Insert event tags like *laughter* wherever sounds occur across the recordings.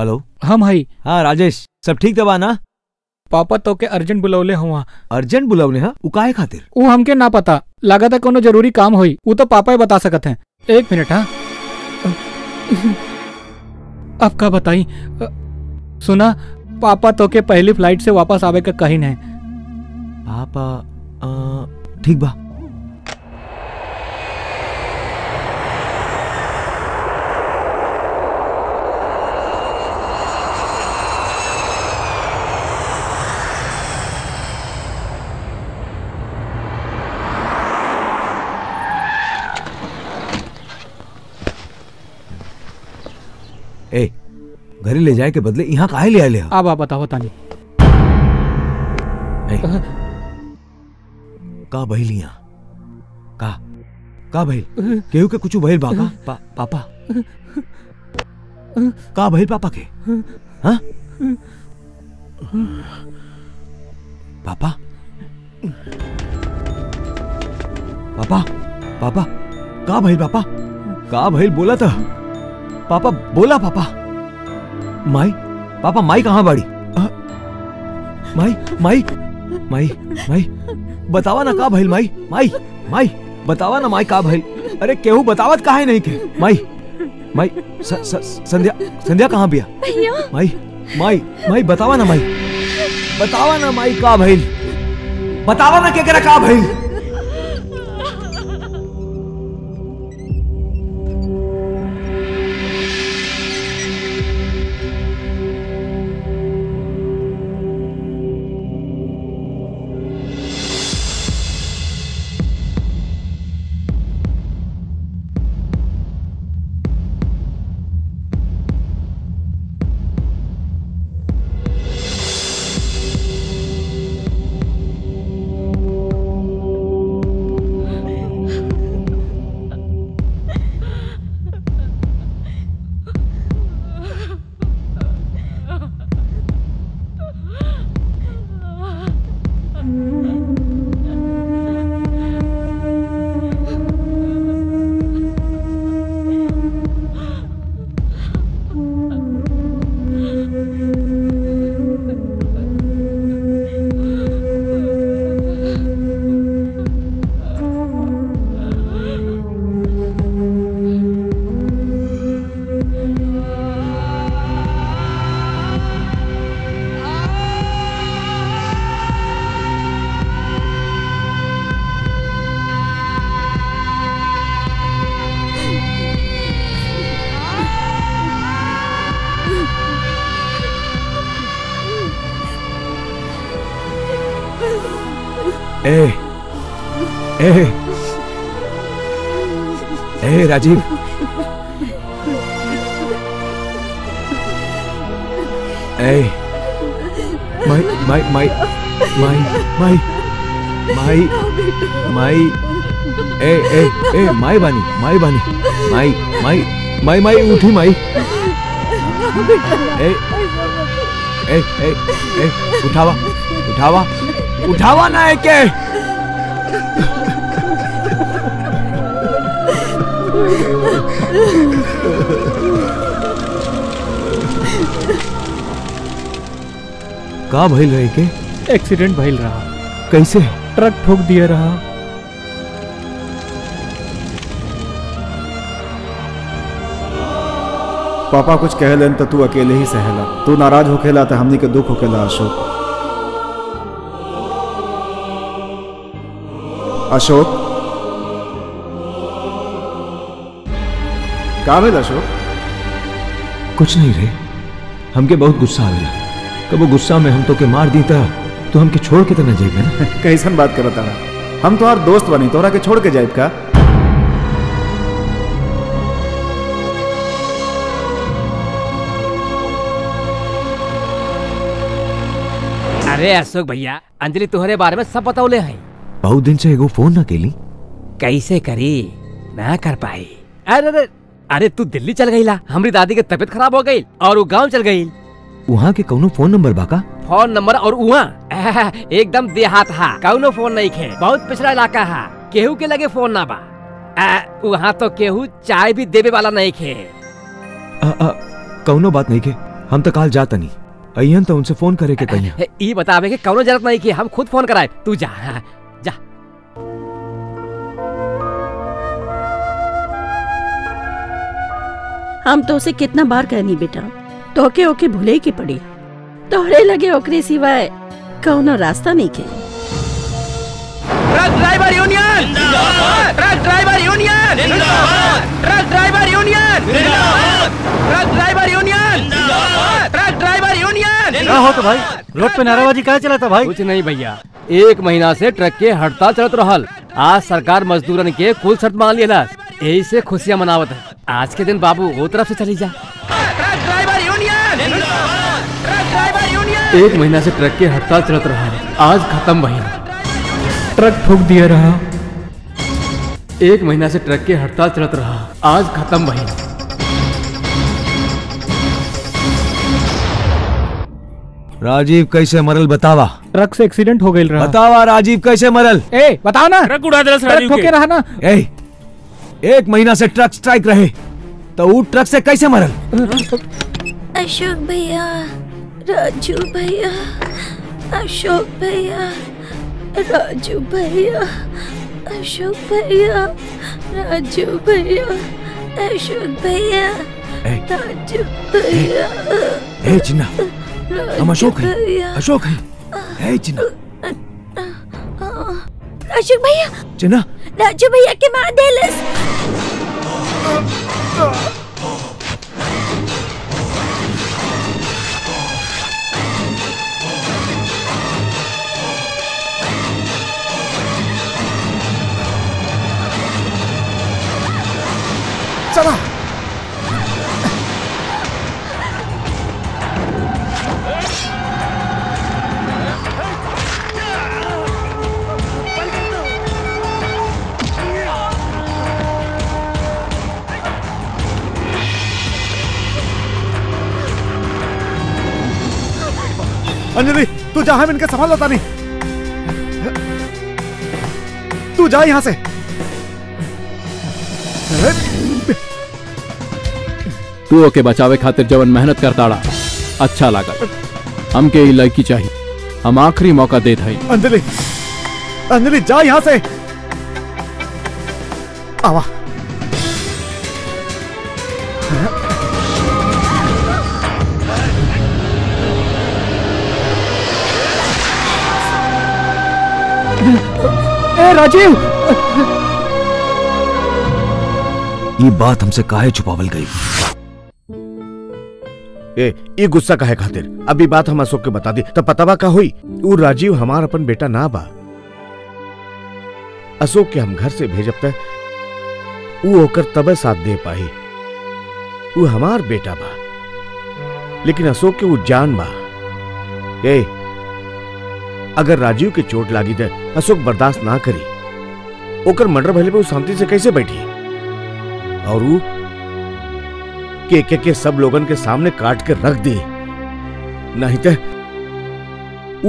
Hello हम हई हाँ राजेश। सब ठीक दबा ना? पापा तो के अर्जेंट बुलौले हुआ अर्जेंट बुलावले हा? उ काहे खातिर? वो हमके ना पता। लगा था कोनो ज़रूरी काम होई। वो तो पापा ही बता सकते हैं। एक मिनट हाँ? अब का बताई? सुना पापा तो के पहली फ़्लाइट से वापस आवे का कहीं नहीं पापा ठीक बा ए घरे ले जाए के बदले यहाँ काहे ले आए ले अब आप बताओ तानी का भइल यहाँ? का का भइल केहू के कुछ भइल बा का पा, पापा। का भइल पापा के? हाँ? पापा? पापा? पापा? का भइल पापा? का भइल बोला था? पापा बोला पापा? माई पापा माई कहाँ बाड़ी? माई माई माई माई बतावा ना का भइल माई? माई माई बतावा ना माई का भइल? अरे केहू बतावत काहे नहीं के? माई माई स, स, संध्या संध्या कहाँ बिया? भैया। माई माई माई बतावा ना माई। बतावा ना माई का भइल? बतावा ना का भइल? ए ए, राजीव। ए, माई माई माई माई माई माई माई, ए ए ए, माई बानी माई बानी, माई माई माई माई, उठी माई। ए ए ए उठावा उठावा उठावा ना है का भइल रहे के? एक्सीडेंट भइल रहा। कैसे? ट्रक ठोक दिया रहा। पापा कुछ कहलन तो तू अकेले ही सहेला। तू नाराज़ होखेला तो हमनी के दुख होखेला अशोक। अशोक? का भेल अशोक? कुछ नहीं रे। हमके बहुत गुस्सा आवेला। कबो गुस्सा में हम तो के मार दी था तो हमके छोड़ के तो न जाइबे ना? *laughs* कैसन बात करत तारा हम तोहार दोस्त बनी तोहरा के छोड़ के जाइब का? अरे अशोक भैया अंजलि तुम्हारे बारे में सब बतौले हैं। बहुत दिन से एगो फ़ोन ना केली। कैसे करी? ना कर पाई। अरे अरे अरे तू दिल्ली चल गई ला हमारी दादी की तबीयत खराब हो गई और वो गाँव चल गई। वहाँ के कौनो फ़ोन नंबर बाका फ़ोन नंबर और वहाँ एकदम देहात हा। कौनो फ़ोन नहीं खे। बहुत पिछड़ा इलाका हा। केहू के लगे फ़ोन ना बा। वहाँ तो केहू चाय भी देवे वाला नहीं खे। कौनो बात नहीं के हम तो काल जाता नहीं अयन तो उनसे फ़ोन करे के कहिया। हे, ई बतावे के कौनो ज़रूरत नहीं कि हम खुद फ़ोन कराए। तू जा जा। हम तो उसे कितना बार कहनी बेटा। तोके ओके भूले की पड़ी। तोहरे लगे ओकरे सिवाय कौनो रास्ता नहीं के truck driver union! Truck driver union! Truck driver union! Truck driver union! Truck driver union! क्या हो तो भाई? रोड पे नाराबाजी कहा चला था भाई? कुछ नहीं भैया। एक महीना से ट्रक के हड़ताल चलत रहल। आज सरकार मजदूरन के कुल शर्त मान लिया यही से खुशियाँ मनावत है। आज के दिन बाबू वो तरफ़ से चली जा truck driver union truck driver union एक महीना से ट्रक के हड़ताल चलत रहा आज खत्म भइल। ट्रक ठोक दिया रहा। एक महीना से ट्रक के हड़ताल चलत रहा। आज खत्म भइल। राजीव कैसे मरल बतावा। ट्रक से एक्सीडेंट हो गई रहा। बतावा राजीव कैसे मरल। ए बताओ ना। ट्रक उड़ा दिलस ट्रक राजीव के। रहा ना। ए एक महीना से ट्रक स्ट्राइक रहे तो वो ट्रक से कैसे मरल? अशोक भैया राजू भैया अशोक भैया राजू भैया अशोक भैया राजू भैया अशोक भैया राजू भैया हम अशोक हैं अशोक हैं। अशोक भैया चिन्ना राजू भैया के मार देलस। चला अंजलि तू जा हम इनके संभाल होता नहीं तू जा यहाँ से तू ओके बचावे खातिर जवन मेहनत करताड़ा अच्छा लागल। हमके ई लड़की चाहिए हम आखिरी मौका देत हई। अंजलि अंजलि जा यहाँ से। आवा। ए राजीव! ये बात हमसे काहे छुपावल गई? ए ये गुस्सा काहे खातिर? अभी बात हम अशोक के बता दी, तब पतावा का हुई? ऊ राजीव हमार अपन बेटा ना बा। अशोक के हम घर से भेजब तक ऊ होकर तबे साथ दे पाई। ऊ हमार बेटा बा। लेकिन अशोक के वो जान बा। ए, अगर राजीव के चोट लागी दे अशोक बर्दाश्त ना करी। ओकर मर्डर भले पे शांति से कैसे बैठी? और ऊ के के के सब लोगन के सामने काट के रख दी नहीं तो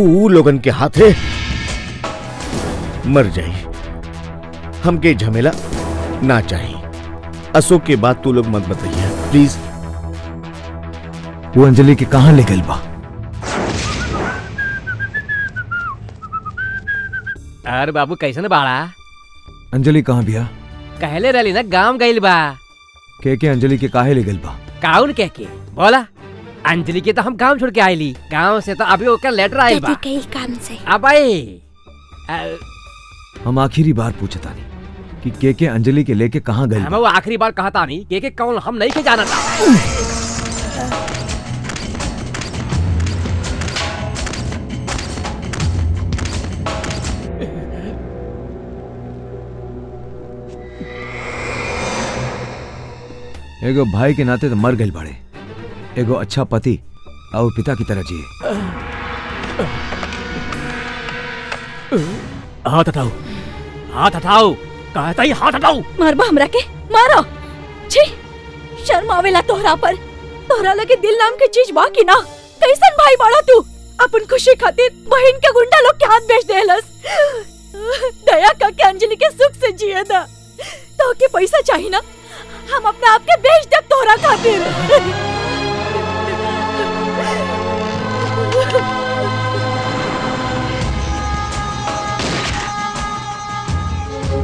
ऊ लोगन के हाथे मर जाई। हमके झमेला ना चाहिए। अशोक के बाद तू लोग मत बताइए प्लीज़ वो अंजलि के कहाँ ले गई बा? अरे बाबू कैसे बाड़ा? अंजलि कहाँ बिया? कहले रही ना गाँव गइल बा। के के अंजलि के काहे ले गल बा? काउन कह के बोला। अंजलि के तो हम गाँव छोड़ के आईली गाँव से तो अभी ओकर लेटर आइल बा। कई काम से? अब आई हम आखिरी बार पूछता नहीं कि के के अंजलि के लेके कहाँ गई हम वो आखिरी बार कहता नहीं के के कौन हम नहीं के जाना था एगो भाई के नाते तो मर गई बड़े। एगो अच्छा पति और पिता की तरह जिए। हाथ हटाओ। हाथ हटाओ। कहता ही हाथ हटाओ। मारबा हमरा के? मारो। छी शर्म आवेला तोहरा पर। तोहरा लगे दिल नाम के चीज़ बा कि ना? कैसन भाई बाड़ा तू? अपन खुशी खातिर बहन के गुंडा लोग के हाथ बेच देलस। दया करके अंजलि के सुख से जिए दा। तो के पैसा चाहिए ना? हम अपने आप के बेच दब तोहरा खातिर।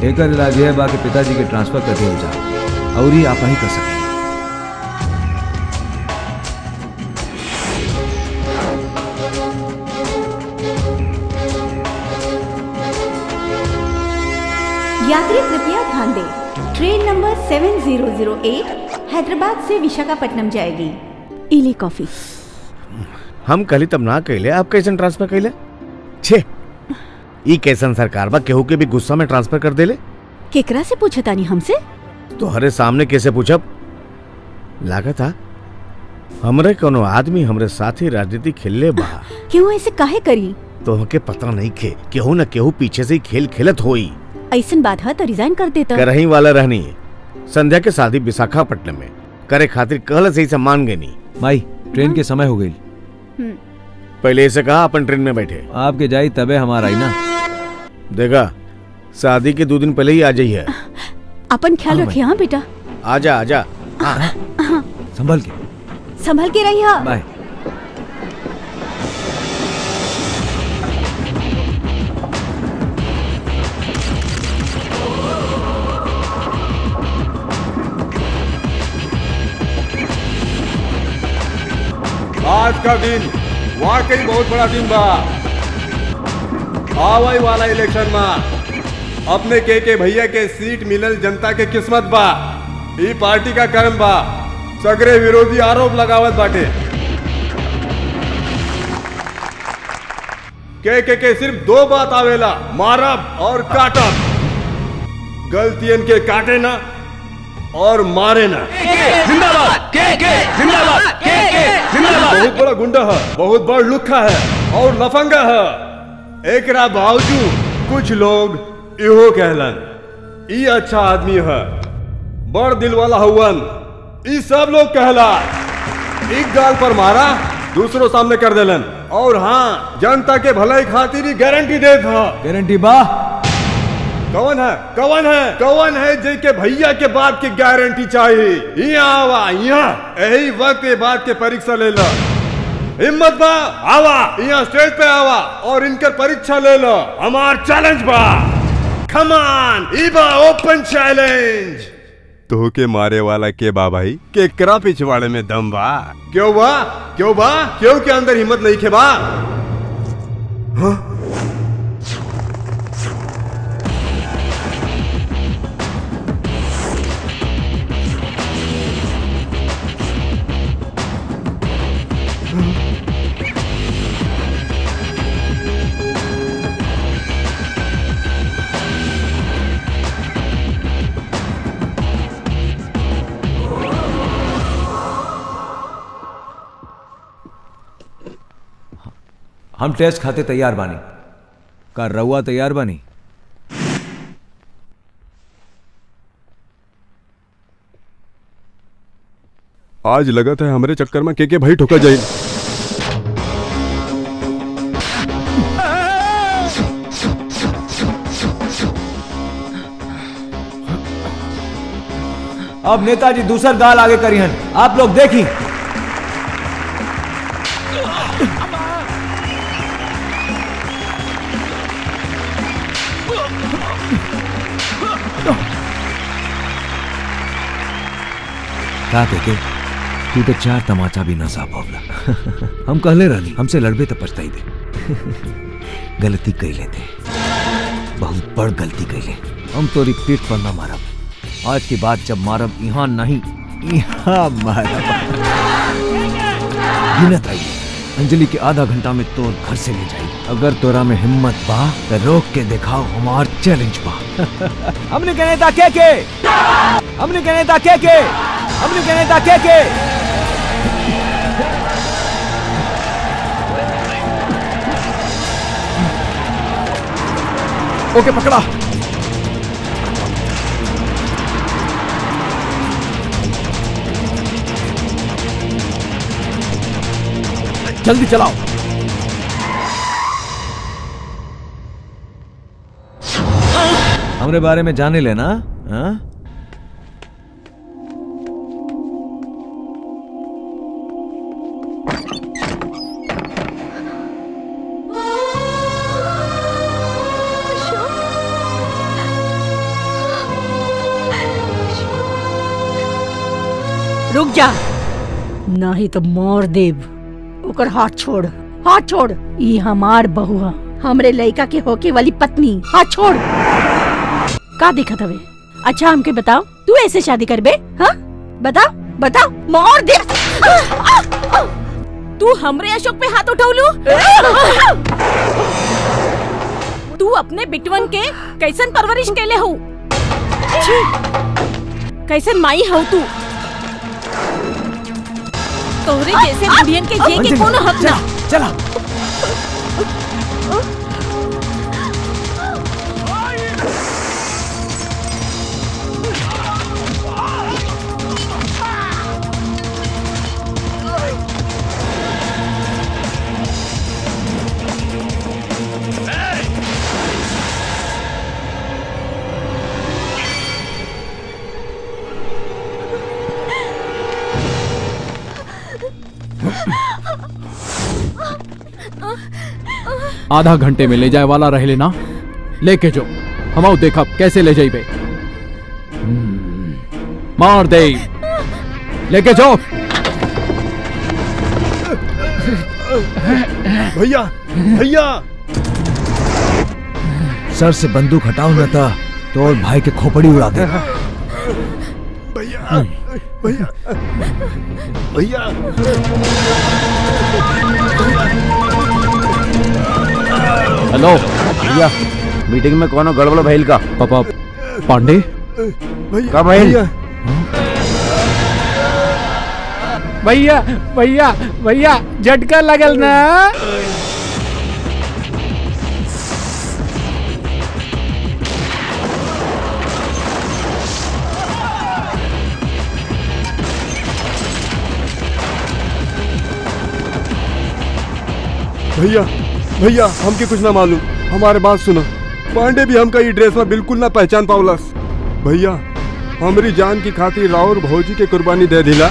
एकर इलाज है बाकी पिताजी के ट्रांसफ़र कर दिया जाए। और ये आप ही कर सके यात्री कृपया ध्यान दें। ट्रेन नंबर 7008 हैदराबाद से विशाखापट्टनम जाएगी। इली कॉफ़ी। हम कल तब ना कैले आप कैसन ट्रांसफ़र कैले छे ई कैसन सरकार बा केहू के भी गुस्सा में ट्रांसफ़र कर देले? केकरा से पूछे तानी हमसे? तो हरे सामने कैसे पूछब? लागत आ हमरे कोनो आदमी हमरे साथी राजनीति खेलले बा। क्यों ऐसे काहे करी? तो हमके पता नहीं खे केहू न केहू पीछे से खेल खेलत होई। ऐसन बात है तो रिजाइन कर देता करही वाला रहनी संध्या के शादी विशाखापट्टनम में। करे खातिर कहल से ही सम्मान गनी माई ट्रेन के समय हो गई। पहले ऐसे कहा अपन ट्रेन में बैठे। आपके जाई तबे हमारा आई ना। देखा शादी के दो दिन पहले ही आ जाइए अपन ख्याल हाँ, रखिए हाँ बेटा। आजा आजा। हाँ संभल के। संभल के रहिए। हाँ। बाय। आज का दिन, वाकई बहुत बड़ा दिन बा। आवाई वाला इलेक्शन में, अपने के के भैया के सीट मिलल जनता के किस्मत बा। ई पार्टी का कर्म बा। सगरे विरोधी आरोप लगावत बाटे। के के के सिर्फ़ दो बात आवेला मारब और काटब गलतियन के काटे ना और मारे ना। जिंदाबाद के के, जिंदाबाद, के के, जिंदाबाद बहुत बड़ा गुंडा है बहुत बड़ लुखा है और लफंगा है। एकरा बावजूद कुछ लोग इहो कहलन ई अच्छा आदमी है बड़ दिल वाला हुवन। ई सब लोग कहला एक गाल पर मारा दूसरों सामने कर देलन। और हाँ जनता के भलाई खातिर ही गारंटी देत है। गारंटी बा। कौन है? कौन है? कौन है जे के भैया के बात की गारंटी चाहिए यहाँ आवा यहाँ यही वक्त ये बात के परीक्षा ले लो। हिम्मत बा। आवा। यहाँ स्टेज पे आवा और इनकर परीक्षा ले लो। हमार चैलेंज बा। कमान इबा ओपन चैलेंज तो के मारे वाला के बा भाई? के करा पिछवाड़े में दम बा? क्यों बा? क्यों बा? क्यों के अंदर हिम्मत नहीं के बा? हाँ? हम टेस्ट खाते तैयार बानी। का रउआ तैयार बानी? आज लगत है हमारे चक्कर में के के भाई ठोका जाए अब नेताजी दूसर गाल आगे करिहन आप लोग देखी। का के तू तो चार तमाचा भी ना साफ़ होगा *laughs* हम कहले रहनी हमसे लड़बे तो पछताई दे। *laughs* गलती कैले थे बहुत बड़ गलती कैले हम तोरी पीठ पर ना मारब। आज के बाद जब मारब यहाँ नहीं यहाँ मारब। गिनत आई अंजलि के आधा घंटा में तोर घर से ले जाई। अगर तोरा में हिम्मत बा तो रोक के दिखाओ हमार चैलेंज बा। *laughs* हमने कहने था के के? हमने कहने था के के? के के। ओके पकड़ा। जल्दी चलाओ। हमरे बारे में जाने लेना हाँ? जा नहीं तो मोर देव। ओकर हाथ छोड़ हाथ छोड़। ई हमार बहू है हमरे लड़का के होके वाली पत्नी। हाथ छोड़। का दिखत हवे? अच्छा हमके बताओ तू ऐसे शादी करबे? हाँ? बताओ बताओ मोर देव। तू हमरे अशोक पे हाथ उठौलू? तू अपने बिटवन के कैसन परवरिश केले हो छी, कैसन माई हो तू? तोहरे जैसे बुढ़ियन के ये के कोनो हक ना। चला। आधा घंटे में ले जाए वाला रह लेना। लेके जो। हम देखा कैसे ले जाइबे। हम्म, मार दे। लेके जाओ। भैया भैया। सर से बंदूक हटाओ न था तो और भाई के खोपड़ी उड़ा दे। भैया भैया भैया। हेलो। भैया मीटिंग में कौन हो गड़बड़ भइल का? पापा पांडे? भैया का भैया। भैया भैया भैया झटका लगल ना। भैया भैया, हमके कुछ ना मालूम। हमारे बात सुनो। पांडे भी हमका ये ड्रेस में बिल्कुल ना पहचान पावलस। भैया, हमारी जान की खातिर राउर भौजी के कुर्बानी दे दिला।